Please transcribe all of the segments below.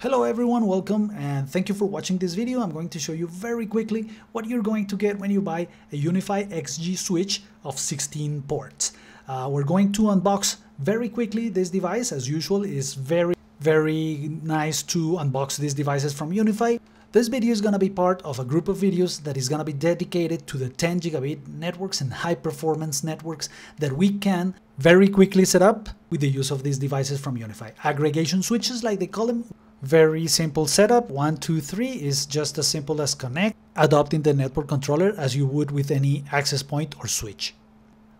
Hello everyone, welcome and thank you for watching this video. I'm going to show you very quickly what you're going to get when you buy a UniFi XG switch of 16 ports. Uh, we're going to unbox very quickly this device. As usual, is very, very nice to unbox these devices from UniFi. This video is going to be part of a group of videos that is going to be dedicated to the 10 gigabit networks and high performance networks that we can very quickly set up with the use of these devices from UniFi. Aggregation switches like they call them very simple setup. One, two, three is just as simple as connect, adopting the network controller as you would with any access point or switch.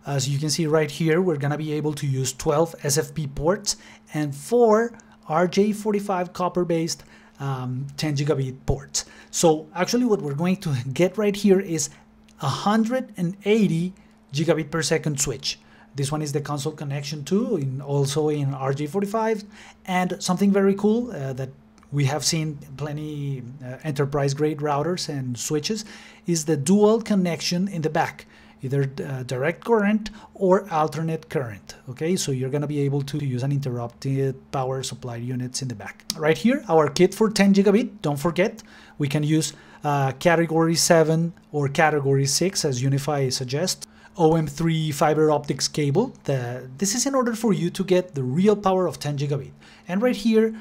As you can see right here, we're gonna be able to use 12 SFP ports and four RJ45 copper-based um, 10 gigabit ports. So actually what we're going to get right here is 180 gigabit per second switch. This one is the console connection too, in, also in RJ45. And something very cool uh, that we have seen plenty uh, enterprise grade routers and switches is the dual connection in the back either uh, direct current or alternate current okay? So you're going to be able to use uninterrupted power supply units in the back. Right here our kit for 10 gigabit don't forget we can use uh, category 7 or category 6 as UniFi suggests OM3 fiber optics cable. The, this is in order for you to get the real power of 10 gigabit. And right here,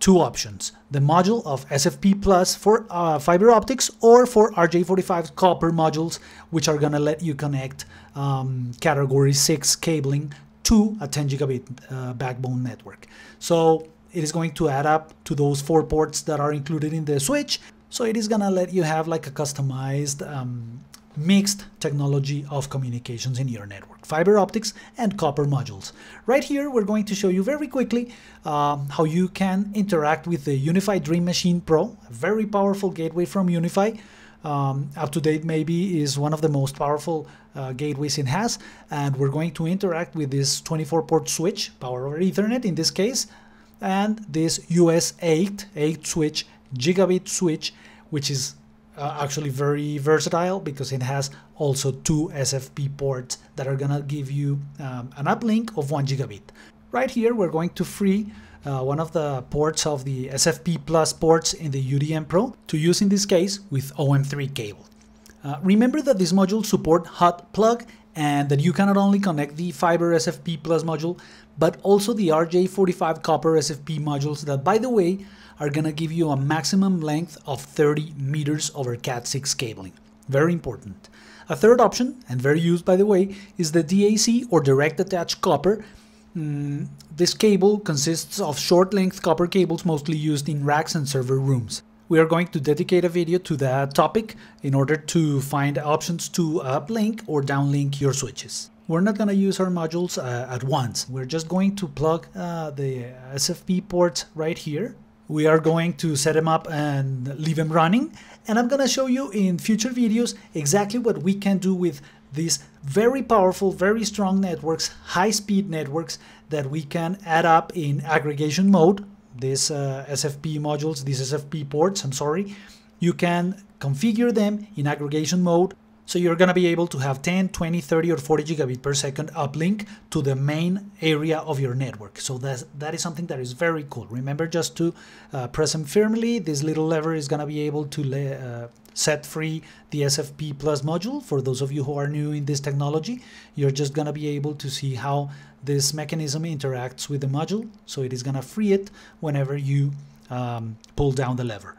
two options. The module of SFP Plus for uh, fiber optics or for RJ45 copper modules, which are going to let you connect um, category 6 cabling to a 10 gigabit uh, backbone network. So it is going to add up to those four ports that are included in the switch. So it is going to let you have like a customized um, mixed technology of communications in your network, fiber optics and copper modules. Right here, we're going to show you very quickly um, how you can interact with the UniFi Dream Machine Pro, a very powerful gateway from UniFi. Um, up to date maybe is one of the most powerful uh, gateways it has and we're going to interact with this 24 port switch power over ethernet in this case and this US 8 8 switch gigabit switch which is uh, actually very versatile because it has also two SFP ports that are gonna give you um, an uplink of one gigabit. Right here, we're going to free uh, one of the ports of the SFP Plus ports in the UDM Pro to use in this case with OM3 cable. Uh, remember that this module support hot plug and that you cannot only connect the fiber SFP Plus module, but also the RJ45 copper SFP modules that, by the way, are gonna give you a maximum length of 30 meters over Cat6 cabling. Very important. A third option, and very used by the way, is the DAC or direct attached copper. Mm, this cable consists of short length copper cables mostly used in racks and server rooms. We are going to dedicate a video to that topic in order to find options to uplink or downlink your switches. We're not going to use our modules uh, at once. We're just going to plug uh, the SFP ports right here we are going to set them up and leave them running. And I'm going to show you in future videos exactly what we can do with these very powerful, very strong networks, high-speed networks that we can add up in aggregation mode. These uh, SFP modules, these SFP ports, I'm sorry. You can configure them in aggregation mode so you're going to be able to have 10, 20, 30 or 40 gigabit per second uplink to the main area of your network. So that, that is something that is very cool. Remember just to uh, press them firmly. This little lever is going to be able to uh, set free the SFP Plus module. For those of you who are new in this technology, you're just going to be able to see how this mechanism interacts with the module. So it is going to free it whenever you um, pull down the lever.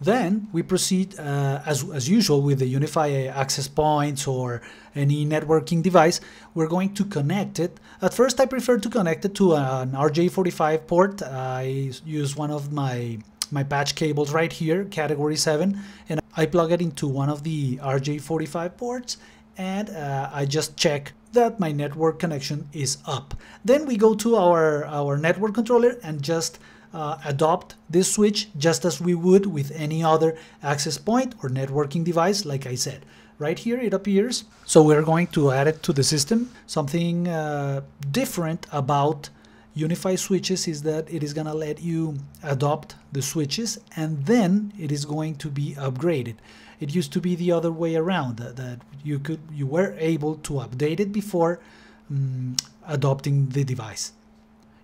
Then we proceed uh, as, as usual with the UniFi access points or any networking device. We're going to connect it. At first I prefer to connect it to an RJ45 port. I use one of my my patch cables right here, category 7, and I plug it into one of the RJ45 ports and uh, I just check that my network connection is up. Then we go to our, our network controller and just uh, adopt this switch just as we would with any other access point or networking device like I said. Right here it appears. So we're going to add it to the system. Something uh, different about UniFi switches is that it is going to let you adopt the switches and then it is going to be upgraded. It used to be the other way around that, that you could you were able to update it before um, adopting the device.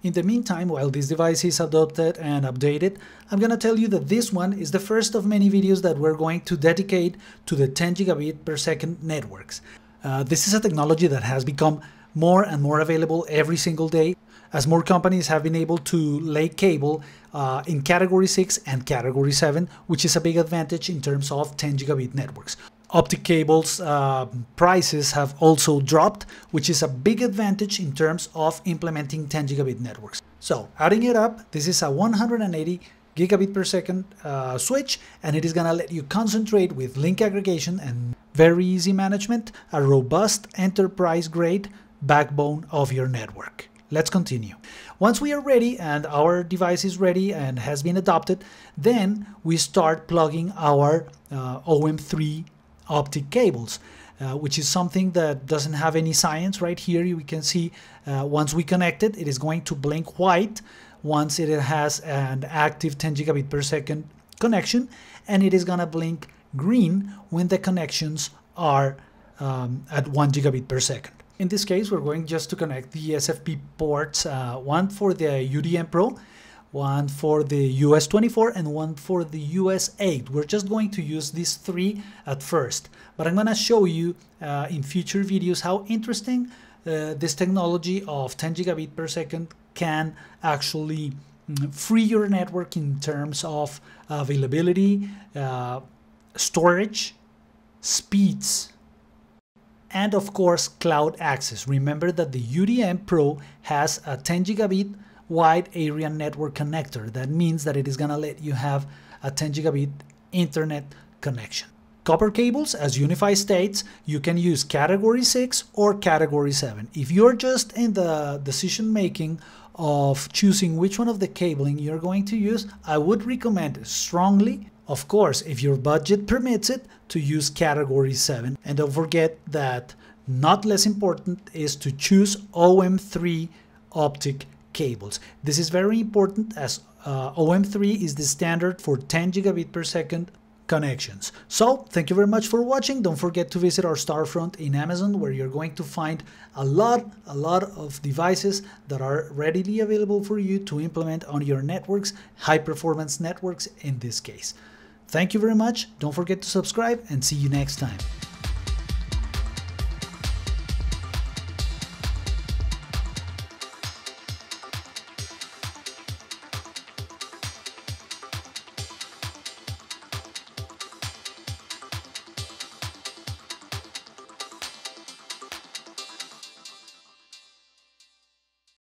In the meantime, while this device is adopted and updated, I'm gonna tell you that this one is the first of many videos that we're going to dedicate to the 10 gigabit per second networks. Uh, this is a technology that has become more and more available every single day as more companies have been able to lay cable uh, in category 6 and category 7 which is a big advantage in terms of 10 gigabit networks. Optic cables uh, prices have also dropped which is a big advantage in terms of implementing 10 gigabit networks. So adding it up this is a 180 gigabit per second uh, switch and it is going to let you concentrate with link aggregation and very easy management a robust enterprise grade backbone of your network Let's continue. Once we are ready and our device is ready and has been adopted, then we start plugging our uh, OM3 optic cables. Uh, which is something that doesn't have any science right here we can see uh, once we connect it it is going to blink white once it has an active 10 gigabit per second connection and it is gonna blink green when the connections are um, at 1 gigabit per second in this case, we're going just to connect the SFP ports, uh, one for the UDM Pro, one for the US24, and one for the US8. We're just going to use these three at first, but I'm going to show you uh, in future videos how interesting uh, this technology of 10 gigabit per second can actually mm, free your network in terms of availability, uh, storage, speeds, and of course cloud access. Remember that the UDM Pro has a 10 gigabit wide area network connector. That means that it is gonna let you have a 10 gigabit internet connection. Copper cables, as UniFi states, you can use category 6 or category 7. If you're just in the decision making of choosing which one of the cabling you're going to use, I would recommend strongly of course, if your budget permits it, to use category 7. And don't forget that not less important is to choose OM3 optic cables. This is very important as uh, OM3 is the standard for 10 gigabit per second connections. So thank you very much for watching. Don't forget to visit our storefront in Amazon where you're going to find a lot, a lot of devices that are readily available for you to implement on your networks, high performance networks in this case. Thank you very much. Don't forget to subscribe and see you next time.